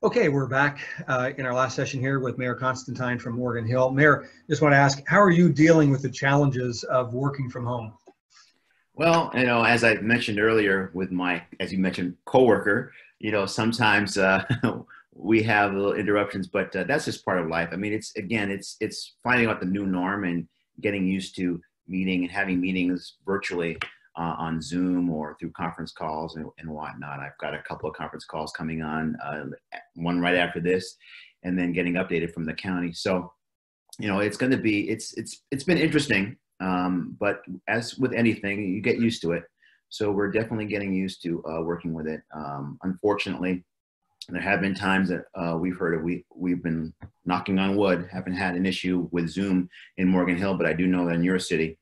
Okay, we're back uh, in our last session here with Mayor Constantine from Morgan Hill. Mayor, just want to ask, how are you dealing with the challenges of working from home? Well, you know, as I mentioned earlier with my, as you mentioned, coworker, you know, sometimes uh, we have little interruptions, but uh, that's just part of life. I mean, it's again, it's it's finding out the new norm and getting used to meeting and having meetings virtually uh, on Zoom or through conference calls and, and, whatnot. I've got a couple of conference calls coming on, uh, one right after this, and then getting updated from the county. So, you know, it's going to be it's it's it's been interesting, um, but as with anything, you get used to it. So we're definitely getting used to uh, working with it. Um, unfortunately, there have been times that uh, we've heard of we we've been knocking on wood, haven't had an issue with Zoom in Morgan Hill, but I do know that in your city,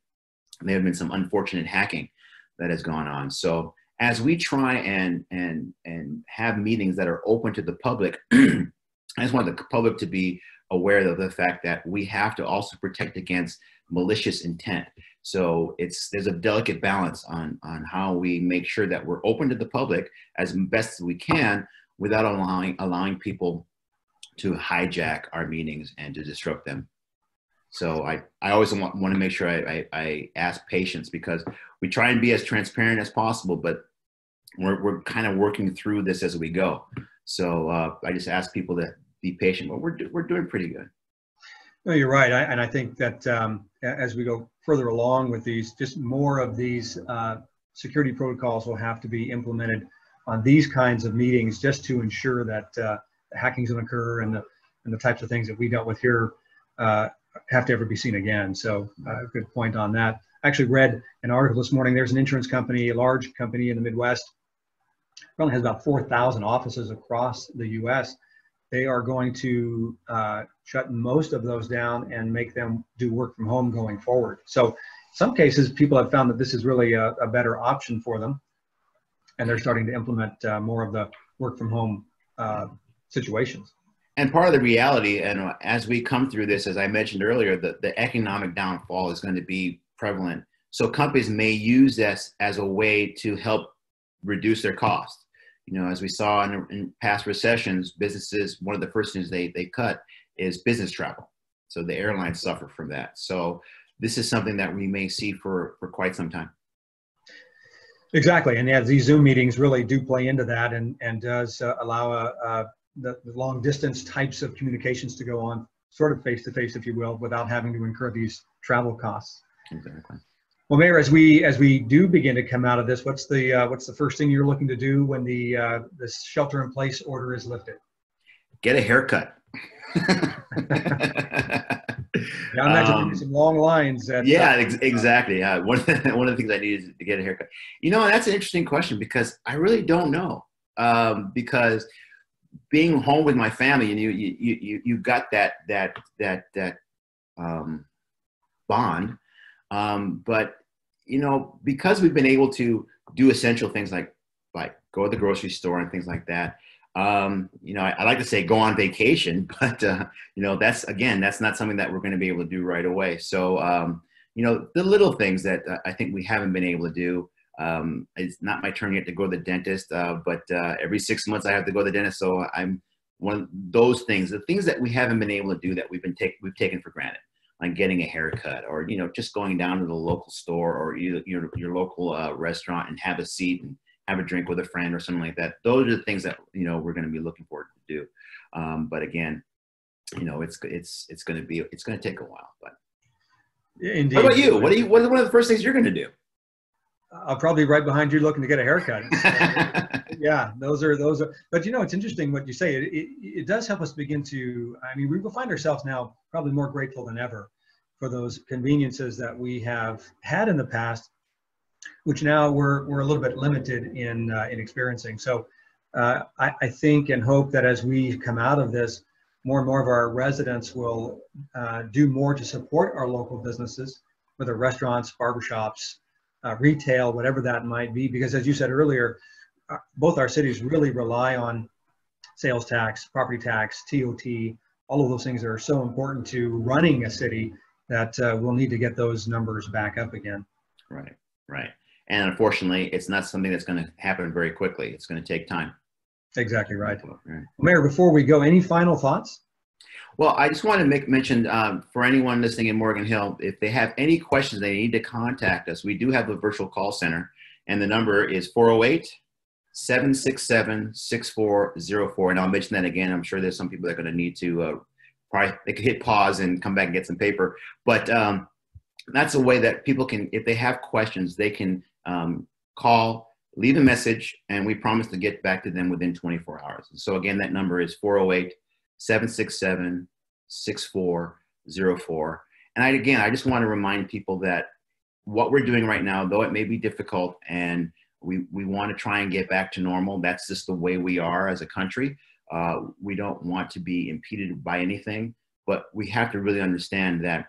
there have been some unfortunate hacking that has gone on. So as we try and and and have meetings that are open to the public, I just want the public to be aware of the fact that we have to also protect against malicious intent. So it's there's a delicate balance on on how we make sure that we're open to the public as best as we can without allowing allowing people to hijack our meetings and to disrupt them. So I, I always want, want to make sure I, I, I ask patience because we try and be as transparent as possible, but we're, we're kind of working through this as we go. So uh, I just ask people to be patient, but we're, we're doing pretty good. No, you're right. I, and I think that um, as we go further along with these, just more of these uh, security protocols will have to be implemented on these kinds of meetings just to ensure that uh, hackings don't occur and the, and the types of things that we dealt with here uh, have to ever be seen again. So uh, good point on that. I actually read an article this morning. There's an insurance company, a large company in the Midwest, probably has about 4,000 offices across the U.S. They are going to uh, shut most of those down and make them do work from home going forward. So some cases, people have found that this is really a, a better option for them, and they're starting to implement uh, more of the work from home uh, situations and part of the reality, and as we come through this, as I mentioned earlier, the, the economic downfall is going to be prevalent. So companies may use this as a way to help reduce their costs. You know, as we saw in, in past recessions, businesses, one of the first things they, they cut is business travel. So the airlines suffer from that. So this is something that we may see for, for quite some time. Exactly, and yeah, these Zoom meetings really do play into that, and and does uh, allow a, a the, the long distance types of communications to go on sort of face to face, if you will, without having to incur these travel costs. Exactly. Well, Mayor, as we as we do begin to come out of this, what's the uh, what's the first thing you're looking to do when the uh, the shelter in place order is lifted? Get a haircut. yeah, I imagine um, some long lines. At, yeah, uh, ex- exactly. Uh, one of the, one of the things I need is to get a haircut. You know, that's an interesting question because I really don't know. Um, because being home with my family and you you you you got that that that that um, bond. Um, but you know because we've been able to do essential things like like go to the grocery store and things like that um, you know I, I, like to say go on vacation but uh, you know that's again that's not something that we're going to be able to do right away. So um, you know the little things that uh, i think we haven't been able to do um, it's not my turn yet to go to the dentist, uh, but uh, every six months I have to go to the dentist. So I'm one of those things, the things that we haven't been able to do that we've been take, we've taken for granted, like getting a haircut or you know just going down to the local store or you, your your local uh, restaurant and have a seat and have a drink with a friend or something like that. Those are the things that you know we're going to be looking forward to do. Um, but again, you know it's it's it's going to be it's going to take a while. But Indeed. What about you? What are you? What are one of the first things you're going to do? I'll probably be right behind you looking to get a haircut. yeah, those are those are. But you know, it's interesting what you say. It, it, it does help us begin to. I mean, we will find ourselves now probably more grateful than ever for those conveniences that we have had in the past, which now we're we're a little bit limited in uh, in experiencing. So, uh, I, I think and hope that as we come out of this, more and more of our residents will uh, do more to support our local businesses, whether restaurants, barbershops uh, retail, whatever that might be. Because as you said earlier, uh, both our cities really rely on sales tax, property tax, TOT, all of those things that are so important to running a city that uh, we'll need to get those numbers back up again. Right, right. And unfortunately, it's not something that's going to happen very quickly. It's going to take time. Exactly right. right. Mayor, before we go, any final thoughts? Well, I just want to make mention um, for anyone listening in Morgan Hill, if they have any questions, they need to contact us. We do have a virtual call center, and the number is 408 767 6404. And I'll mention that again. I'm sure there's some people that are going to need to uh, probably they could hit pause and come back and get some paper. But um, that's a way that people can, if they have questions, they can um, call, leave a message, and we promise to get back to them within 24 hours. So again, that number is 408 767 6404. And I, again, I just want to remind people that what we're doing right now, though it may be difficult and we, we want to try and get back to normal, that's just the way we are as a country. Uh, we don't want to be impeded by anything, but we have to really understand that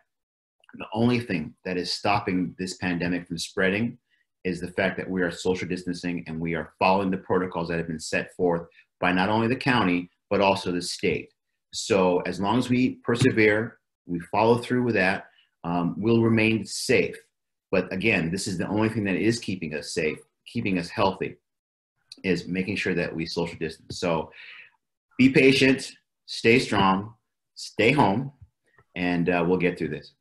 the only thing that is stopping this pandemic from spreading is the fact that we are social distancing and we are following the protocols that have been set forth by not only the county, but also the state. So as long as we persevere, we follow through with that, um, we'll remain safe. But again, this is the only thing that is keeping us safe, keeping us healthy, is making sure that we social distance. So be patient, stay strong, stay home, and uh, we'll get through this.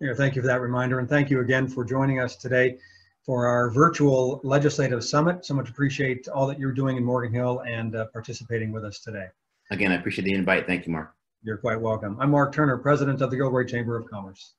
Yeah, thank you for that reminder, and thank you again for joining us today for our virtual legislative summit. So much appreciate all that you're doing in Morgan Hill and uh, participating with us today. Again, I appreciate the invite. Thank you, Mark. You're quite welcome. I'm Mark Turner, President of the Gilroy Chamber of Commerce.